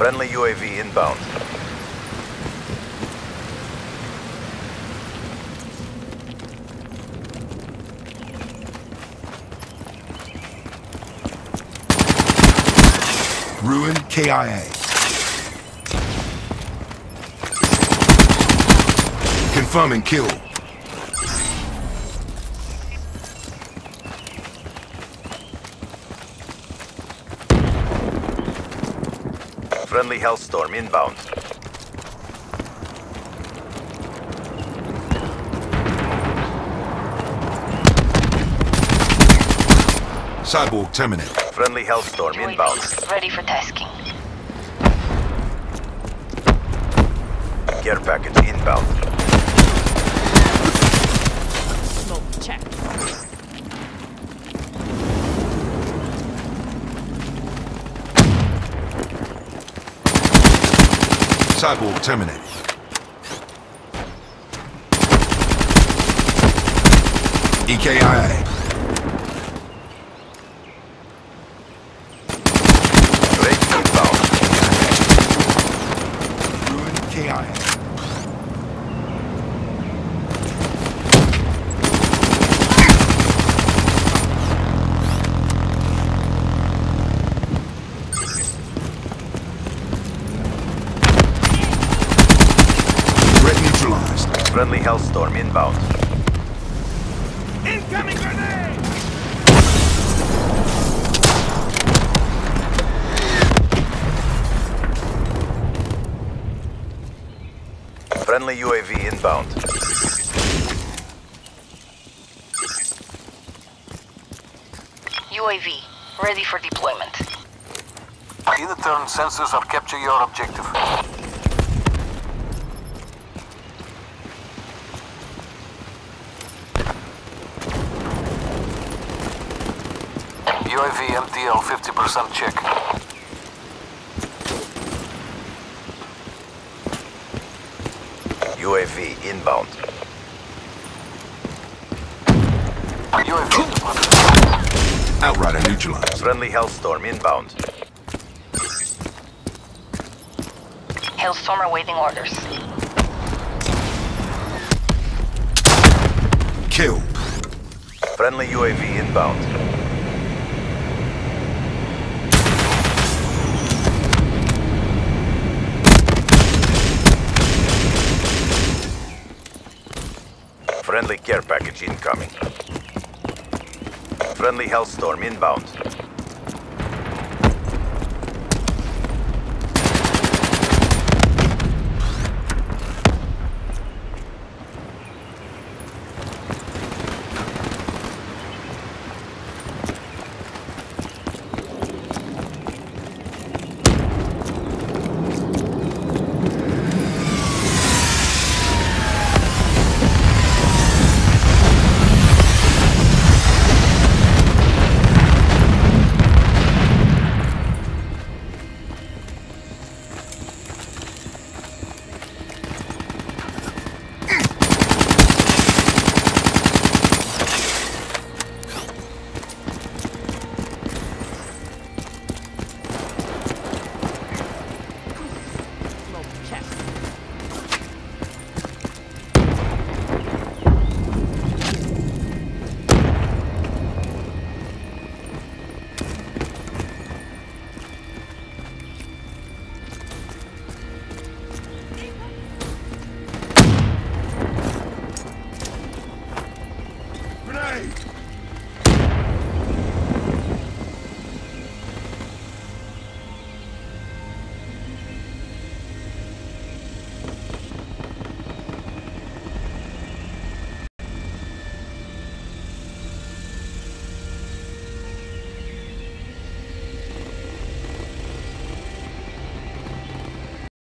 Friendly UAV inbound. Ruin KIA. Confirming kill. Friendly Hellstorm inbound. Cyborg terminated. Friendly Hellstorm inbound. Ready for tasking. Care package inbound. Smoke check. Cyborg terminated. EKIA. Raid inbound. Ruin KIA. Threat neutralized. Friendly Hellstorm inbound. Incoming grenade! Friendly UAV inbound. UAV ready for deployment. Either turn sensors or capture your objective. UAV MTL 50% check. UAV inbound. UAV Outrider neutralized. Friendly Hellstorm inbound. Hellstorm awaiting orders. Kill. Friendly UAV inbound. Friendly care package incoming. Friendly Hellstorm inbound.